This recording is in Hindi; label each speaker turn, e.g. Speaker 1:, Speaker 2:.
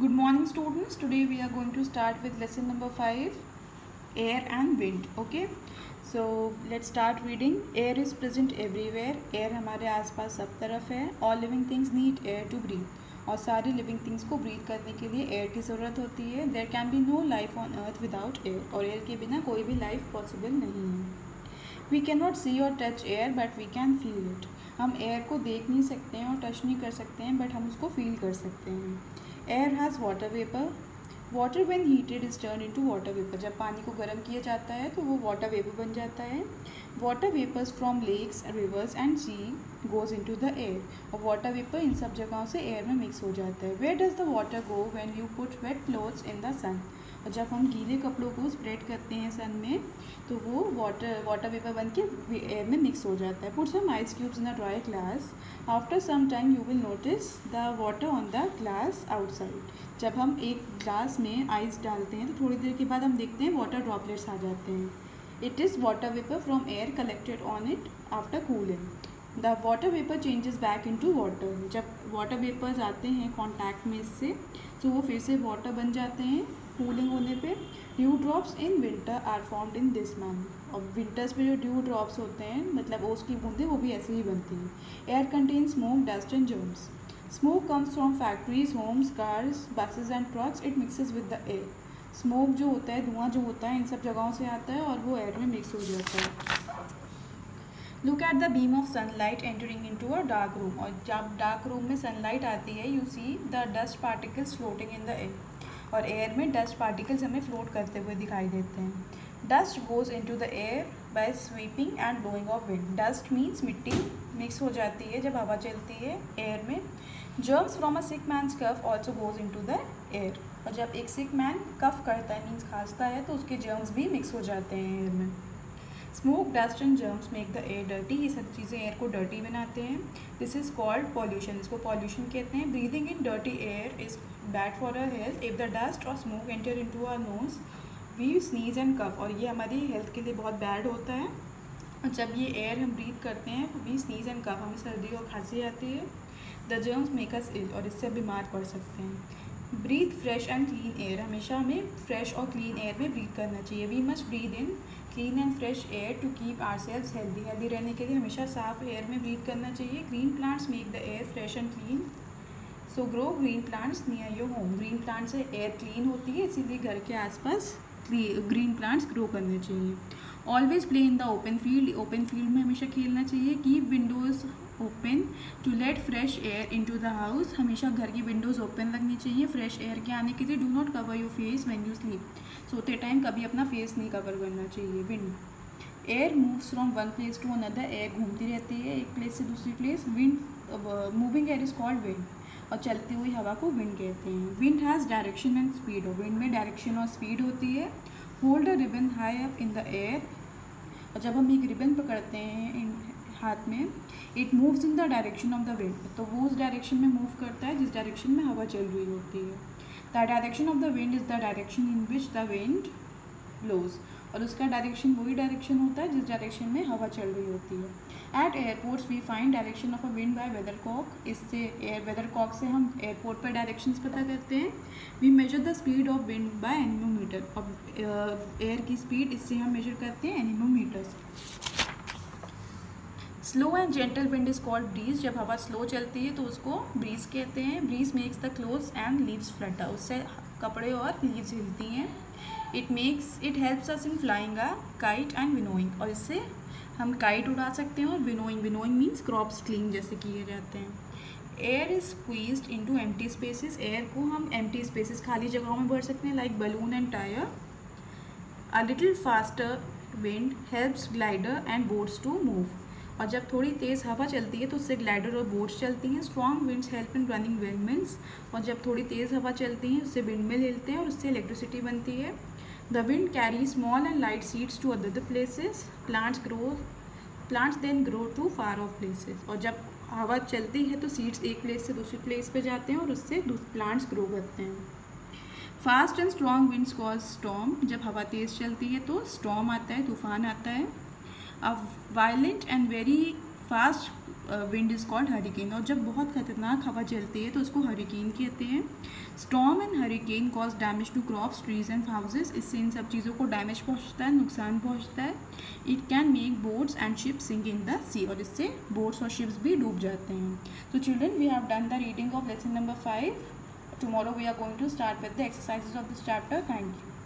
Speaker 1: Good morning, students. Today we are going to start with lesson number 5 air and wind. Okay. So, let's start reading. Air is present everywhere. Air हमारे आसपास सब तरफ़ है. All living things need air to breathe. और सारी लिविंग थिंग्स को ब्रीथ करने के लिए एयर की ज़रूरत होती है there can be no life on earth without air और एयर के बिना कोई भी लाइफ पॉसिबल नहीं है वी कैन नॉट सी और touch air but we can feel it हम एयर को देख नहीं सकते हैं और टच नहीं कर सकते हैं बट हम उसको फील कर सकते हैं air has water vapour water when heated is turn into water vapour जब पानी को गर्म किया जाता है तो वो वाटर वेपर बन जाता है। Water vapours from lakes rivers and sea goes into the air और वाटर वेपर इन सब जगहों से एयर में मिक्स हो जाता है। Where does the water go when you put wet clothes in the sun और जब हम गीले कपड़ों को स्प्रेड करते हैं सन में तो वो वाटर वाटर पेपर बन के एयर में मिक्स हो जाता है। Put some ice cubes in a dry glass after some time you will notice the water on the glass outside जब हम एक ग्लास में आइस डालते हैं तो थोड़ी देर के बाद हम देखते हैं वाटर ड्रॉपलेट्स आ जाते हैं। It is water vapour from air collected on it after cooling the water vapour changes back into water जब वाटर वेपर्स आते हैं कॉन्टैक्ट में इससे तो वो फिर से वाटर बन जाते हैं। कूलिंग होने पे dew drops in winter are formed in this man और विंटर्स में जो ड्यू ड्रॉप्स होते हैं मतलब ओस की बूंदें, वो भी ऐसे ही बनती हैं। Air contain smoke dust and germs smoke comes from factories homes cars buses and trucks it mixes with the air smoke जो होता है, धुआँ जो होता है, इन सब जगहों से आता है और वो एयर में मिक्स हो जाता है। Look at the beam of sunlight entering into a dark room और जब डार्क रूम में सनलाइट आती है you see the dust particles floating in the air और एयर में डस्ट पार्टिकल्स हमें फ्लोट करते हुए दिखाई देते हैं। Dust goes into the air by sweeping and blowing of wind dust means मिट्टी मिक्स हो जाती है जब हवा चलती है एयर में। Germs from a sick man cough also goes into the air और जब एक सिक मैन कफ करता है मीन्स खांसता है तो उसके जर्म्स भी मिक्स हो जाते हैं एयर में। Smoke dust and germs make the air dirty ये सब चीज़ें एयर को डर्टी बनाते हैं. दिस इज़ कॉल्ड पॉल्यूशन इसको पॉल्यूशन कहते हैं. Breathing in dirty air is bad for our health if the dust और smoke enter into our nose we sneeze and cough और ये हमारी हेल्थ के लिए बहुत बैड होता है. और जब ये एयर हम ब्रीथ करते हैं वी स्नीज एंड कफ हमें सर्दी और खांसी आती है. The germs make us ill और इससे बीमार पड़ सकते हैं. Breath fresh and clean air हमेशा हमें फ्रेश और क्लीन एयर में ब्रीथ करना चाहिए. We must breathe in clean and fresh air to keep our cells healthy. Healthy रहने के लिए हमेशा साफ़ एयर में ब्रीथ करना चाहिए। Green plants make the air fresh and clean. So grow green plants near your home. Green plants से एयर क्लीन होती है, इसीलिए घर के आसपास ग्रीन प्लांट्स ग्रो करने चाहिए। Always play in the open field. Open field में हमेशा खेलना चाहिए। Keep windows open to let fresh air into the house हमेशा घर की विंडोज़ ओपन रखनी चाहिए। फ्रेश एयर के आने के लिए do not cover your face when you sleep सोते टाइम कभी अपना फेस नहीं कवर करना चाहिए। Wind air moves from one place to another air घूमती रहती है एक प्लेस से दूसरी place wind moving air is called wind और चलती हुई हवा को विंड कहते हैं। Wind has direction and speed और विंड में डायरेक्शन और स्पीड होती है। Hold a ribbon high up in the air और जब हम एक रिबन पकड़ते हैं हाथ में it moves in the direction of the wind तो वो उस डायरेक्शन में मूव करता है, जिस डायरेक्शन में हवा चल रही होती है। The direction of the wind is the direction in which the wind blows और उसका डायरेक्शन वही डायरेक्शन होता है, जिस डायरेक्शन में हवा चल रही होती है। At airports we find direction of a wind by weather cock इससे एयर वेदर कॉक से हम एयरपोर्ट पर डायरेक्शन पता करते हैं। We measure the speed of wind by anemometer और एयर की स्पीड इससे हम मेजर करते हैं एनिमोमीटर से slow and gentle wind is called breeze जब हवा स्लो चलती है तो उसको ब्रीज कहते हैं। Breeze makes the clothes and leaves flutter उससे कपड़े और लीव्स हिलती हैं। It makes it helps us in flying a kite and winnowing और इससे हम काइट उड़ा सकते हैं और winnowing winnowing means crops clean जैसे किए जाते हैं। Air is squeeze into empty spaces air को हम एम्प्टी स्पेसिस खाली जगहों में भर सकते हैं like balloon and tyre a little faster wind helps glider and boats to move और जब थोड़ी तेज़ हवा चलती है तो उससे ग्लाइडर और बोट्स चलती हैं strong winds help in running wind mills और जब थोड़ी तेज़ हवा चलती है, उससे विंड मिल हिलते हैं और उससे इलेक्ट्रिसिटी बनती है. The wind carry small and light seeds to other places plants grow plants then grow to far off places और जब हवा चलती है तो सीड्स एक प्लेस से दूसरी प्लेस पे जाते हैं और उससे प्लांट्स ग्रो करते हैं. Fast and strong winds cause storm जब हवा तेज़ चलती है तो स्टॉम आता है, तूफ़ान आता है. A violent and very fast wind is called hurricane और जब बहुत खतरनाक हवा चलती है तो उसको हरिकेन कहते हैं. Storm and hurricane cause damage to crops trees and houses इससे इन सब चीज़ों को डैमेज पहुँचता है, नुकसान पहुँचता है. It can make boats and ships sink in the sea और इससे बोट्स और शिप्स भी डूब जाते हैं. तो children we have done the reading of lesson number five tomorrow we are going to start with the exercises of this chapter thank you.